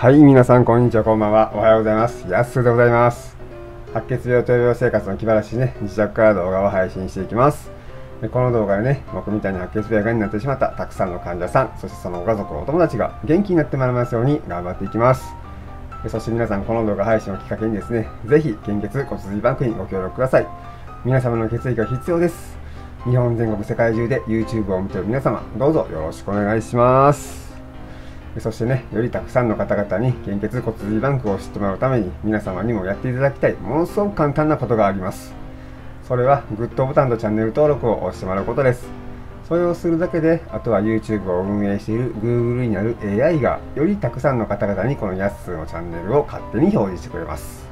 はい、皆さん、こんにちは、こんばんは。おはようございます。やすでございます。白血病と病生活の気晴らしね、自宅から動画を配信していきます。でこの動画でね、僕みたいに白血病がんになってしまったたくさんの患者さん、そしてそのご家族、お友達が元気になってもらいますように頑張っていきます。そして皆さん、この動画配信をきっかけにですね、ぜひ、献血骨髄バンクにご協力ください。皆様の血液が必要です。日本全国世界中で YouTube を見ている皆様、どうぞよろしくお願いします。そしてね、よりたくさんの方々に献血骨髄バンクを知ってもらうために皆様にもやっていただきたいものすごく簡単なことがあります。それはグッドボタンとチャンネル登録を押してもらうことです。それをするだけで、あとは YouTube を運営している Google になる AI がよりたくさんの方々にこのやすのチャンネルを勝手に表示してくれます。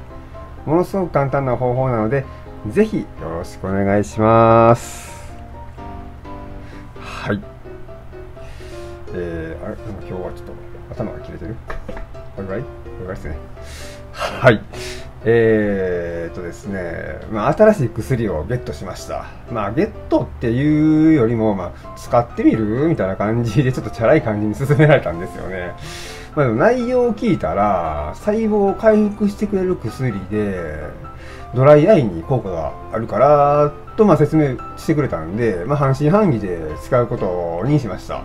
ものすごく簡単な方法なので、ぜひよろしくお願いします。はい。あ、今日はちょっと頭が切れてる？これぐらい？これぐらいですね。はい。えー、っとですね、まあ、新しい薬をゲットしました。まあ、ゲットっていうよりも、まあ、使ってみる？みたいな感じで、ちょっとチャラい感じに進められたんですよね。まあ、でも内容を聞いたら、細胞を回復してくれる薬で、ドライアイに効果があるから、と、まあ、説明してくれたんで、まあ、半信半疑で使うことにしました。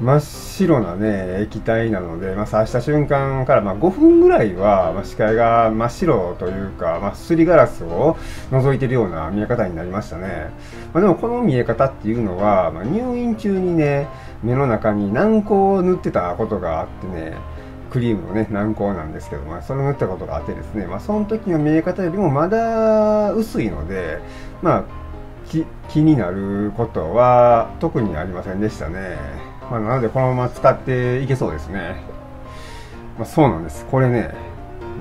真っ白なね、液体なので、まあ、刺した瞬間から、まあ、5分ぐらいは、まあ、視界が真っ白というか、まあ、すりガラスを覗いてるような見え方になりましたね。まあ、でも、この見え方っていうのは、まあ、入院中にね、目の中に軟膏を塗ってたことがあってね、クリームのね、軟膏なんですけども、それを塗ったことがあってですね、まあ、その時の見え方よりもまだ薄いので、まあ、気になることは特にありませんでしたね。まあ、なのでこのまま使っていけそうですね。まあ、そうなんです。これね、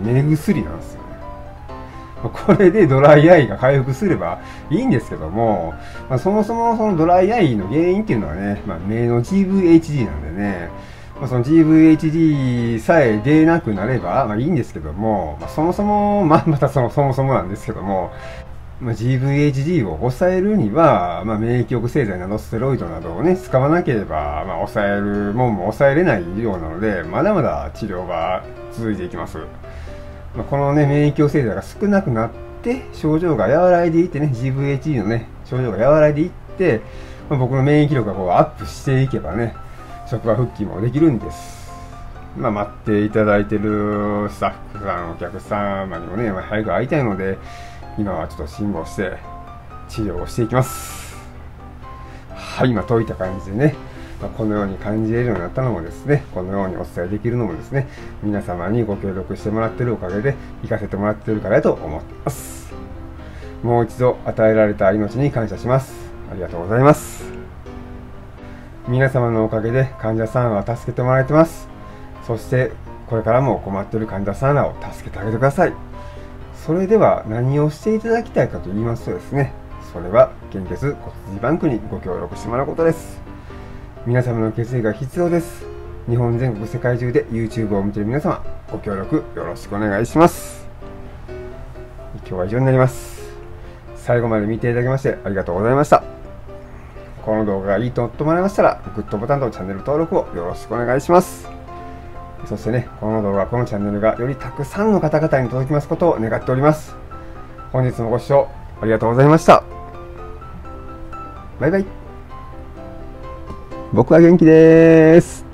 目薬なんですよね。まあこれでドライアイが回復すればいいんですけども、まあ、そもそもそのドライアイの原因っていうのはね、まあ、目の GVHD なんでね、まあ、その GVHD さえ出なくなれば、まあ、いいんですけども、まあ、そもそも、まあ、またそのそもそもなんですけども、まあ、GVHD を抑えるには、まあ、免疫抑制剤などステロイドなどをね、使わなければ、まあ、抑えるもんも抑えれないようなので、まだまだ治療が続いていきます。まあ、このね、免疫抑制剤が少なくなって、症状が和らいでいってね、GVHD のね、症状が和らいでいって、まあ、僕の免疫力がこうアップしていけばね、職場復帰もできるんです。まあ、待っていただいてるスタッフさん、お客様にもね、まあ、早く会いたいので、今はちょっと辛抱して治療をしていきますはい今解いた感じでね、まあ、このように感じれるようになったのもですねこのようにお伝えできるのもですね皆様にご協力してもらってるおかげで行かせてもらってるからやと思っています。もう一度与えられた命に感謝します。ありがとうございます。皆様のおかげで患者さんは助けてもらえてます。そしてこれからも困っている患者さんらを助けてあげてください。それでは何をしていただきたいかと言いますとですね、それは献血骨髄バンクにご協力してもらうことです。皆様の血液が必要です。日本全国世界中で YouTube を見ている皆様、ご協力よろしくお願いします。今日は以上になります。最後まで見ていただきましてありがとうございました。この動画がいいと思ってもらいましたら、グッドボタンとチャンネル登録をよろしくお願いします。そしてね、この動画、このチャンネルがよりたくさんの方々に届きますことを願っております。本日もご視聴ありがとうございました。バイバイ。僕は元気です。